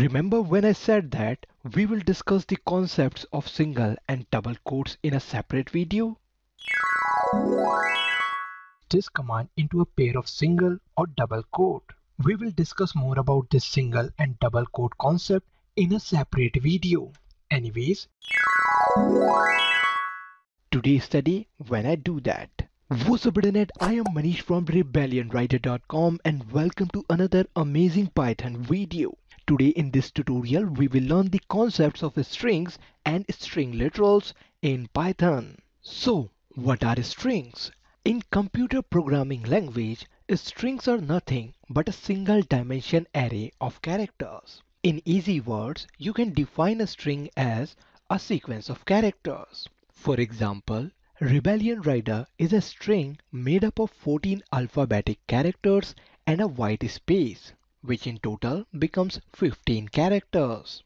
Remember when I said that we will discuss the concepts of single and double quotes in a separate video? This command into a pair of single or double quote. We will discuss more about this single and double quote concept in a separate video. Anyways, today's study when I do that. What's up internet, I am Manish from rebellionrider.com and welcome to another amazing Python video. Today in this tutorial we will learn the concepts of strings and string literals in Python. So what are strings? In computer programming language, strings are nothing but a single dimension array of characters. In easy words, you can define a string as a sequence of characters. For example, Rebellion Rider is a string made up of 14 alphabetic characters and a white space, which in total becomes 15 characters.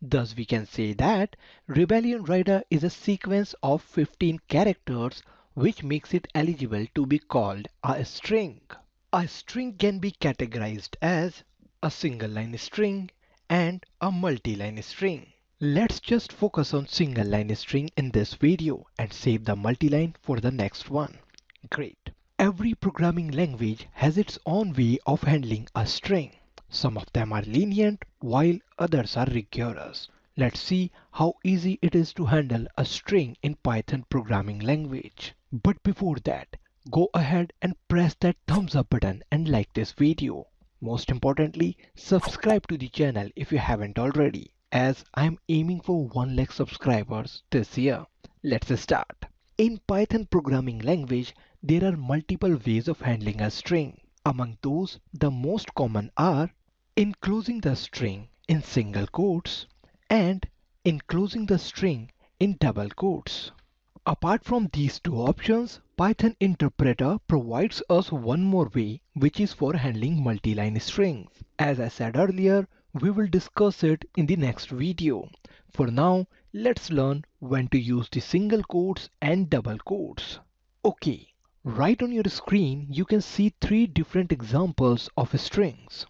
Thus we can say that Rebellion Rider is a sequence of 15 characters which makes it eligible to be called a string. A string can be categorized as a single line string and a multi-line string. Let's just focus on single line string in this video and save the multi-line for the next one. Great. Every programming language has its own way of handling a string. Some of them are lenient while others are rigorous. Let's see how easy it is to handle a string in Python programming language. But before that, go ahead and press that thumbs up button and like this video. Most importantly, subscribe to the channel if you haven't already as I'm aiming for 1 lakh subscribers this year. Let's start. In Python programming language, there are multiple ways of handling a string. Among those, the most common are enclosing the string in single quotes and enclosing the string in double quotes. Apart from these two options, Python interpreter provides us one more way which is for handling multi-line strings. As I said earlier, we will discuss it in the next video. For now, let's learn when to use the single quotes and double quotes. Okay, right on your screen you can see three different examples of strings.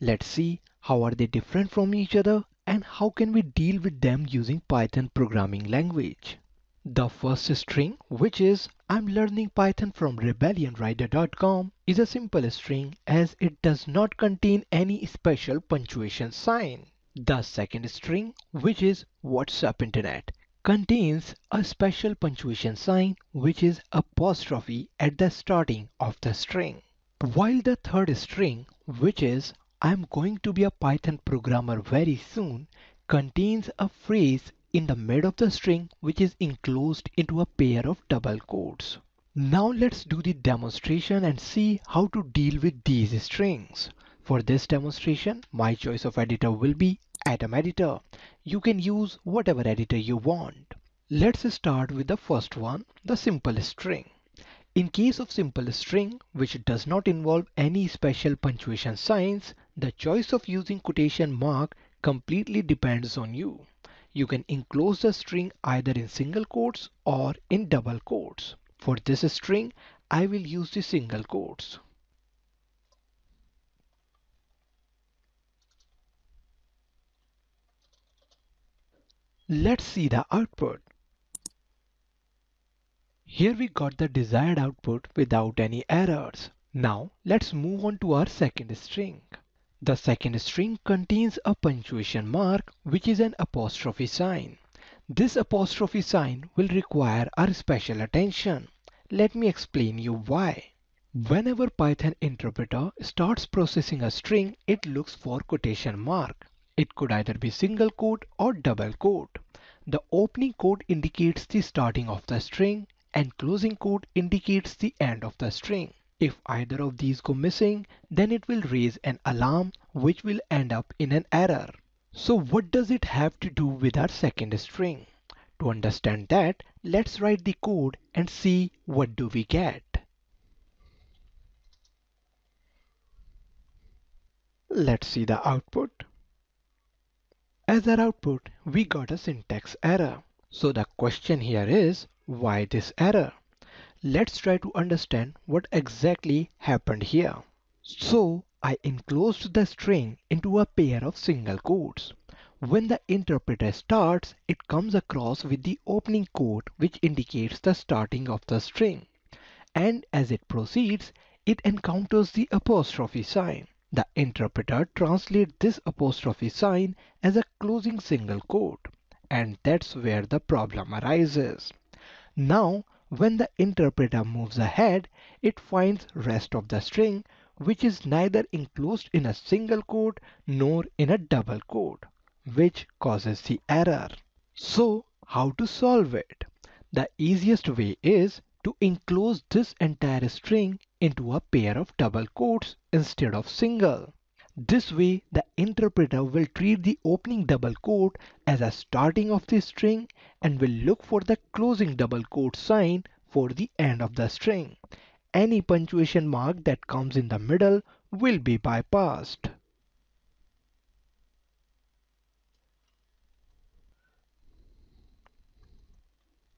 Let's see how are they different from each other and how can we deal with them using Python programming language. The first string, which is I'm learning Python from rebellionrider.com, is a simple string as it does not contain any special punctuation sign. The second string, which is what's up internet, contains a special punctuation sign which is apostrophe at the starting of the string. While the third string, which is I'm going to be a Python programmer very soon, contains a phrase in the mid of the string which is enclosed into a pair of double quotes. Now let's do the demonstration and see how to deal with these strings. For this demonstration, my choice of editor will be Atom Editor. You can use whatever editor you want. Let's start with the first one, the simple string. In case of simple string, which does not involve any special punctuation signs, the choice of using quotation mark completely depends on you. You can enclose the string either in single quotes or in double quotes. For this string, I will use the single quotes. Let's see the output. Here we got the desired output without any errors. Now let's move on to our second string. The second string contains a punctuation mark which is an apostrophe sign. This apostrophe sign will require our special attention. Let me explain you why. Whenever Python interpreter starts processing a string, it looks for quotation mark. It could either be single quote or double quote. The opening quote indicates the starting of the string and closing quote indicates the end of the string. If either of these go missing, then it will raise an alarm which will end up in an error. So what does it have to do with our second string? To understand that, let's write the code and see what do we get. Let's see the output. As our output, we got a syntax error. So the question here is, why this error? Let's try to understand what exactly happened here. So I enclosed the string into a pair of single quotes. When the interpreter starts, it comes across with the opening quote which indicates the starting of the string. And as it proceeds, it encounters the apostrophe sign. The interpreter translates this apostrophe sign as a closing single quote. And that's where the problem arises. Now, when the interpreter moves ahead, it finds rest of the string which is neither enclosed in a single quote nor in a double quote, which causes the error. So, how to solve it? The easiest way is to enclose this entire string into a pair of double quotes instead of single. This way, the interpreter will treat the opening double quote as a starting of the string and will look for the closing double quote sign for the end of the string any punctuation mark that comes in the middle will be bypassed.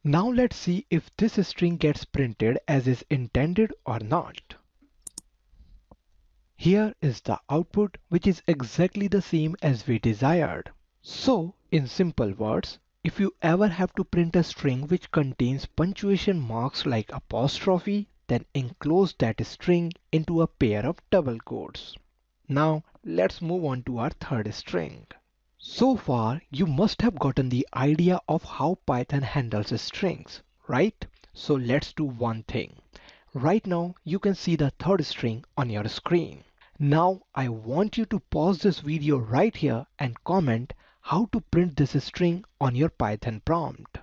Now let's see if this string gets printed as is intended or not. Here is the output which is exactly the same as we desired. So in simple words, if you ever have to print a string which contains punctuation marks like apostrophe, then enclose that string into a pair of double quotes. Now let's move on to our third string. So far you must have gotten the idea of how Python handles strings, right? So let's do one thing. Right now you can see the third string on your screen. Now I want you to pause this video right here and comment how to print this string on your Python prompt.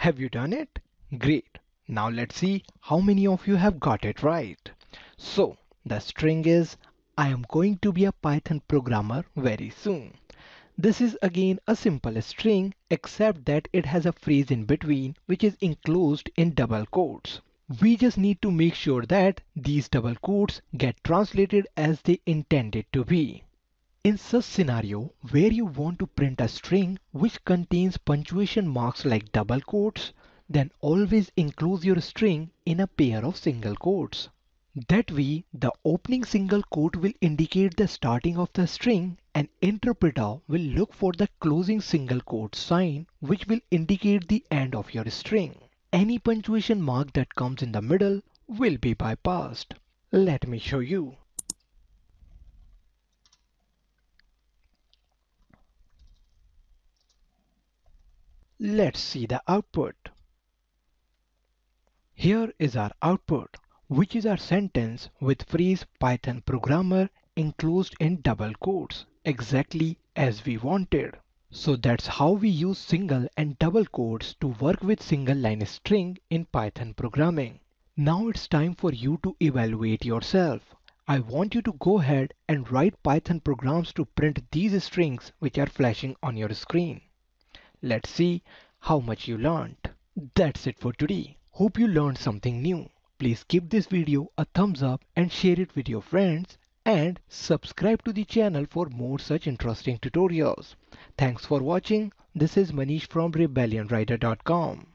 Have you done it? Great. Now let's see how many of you have got it right. So the string is I am going to be a Python programmer very soon. This is again a simple string except that it has a phrase in between which is enclosed in double quotes. We just need to make sure that these double quotes get translated as they intended to be. In such scenario where you want to print a string which contains punctuation marks like double quotes, then always enclose your string in a pair of single quotes. That way, the opening single quote will indicate the starting of the string and interpreter will look for the closing single quote sign which will indicate the end of your string. Any punctuation mark that comes in the middle will be bypassed. Let me show you. Let's see the output. Here is our output, which is our sentence with phrase Python programmer enclosed in double quotes, exactly as we wanted. So that's how we use single and double quotes to work with single line string in Python programming. Now it's time for you to evaluate yourself. I want you to go ahead and write Python programs to print these strings which are flashing on your screen. Let's see how much you learned. That's it for today. Hope you learned something new. Please give this video a thumbs up and share it with your friends and subscribe to the channel for more such interesting tutorials. Thanks for watching. This is Manish from RebellionRider.com.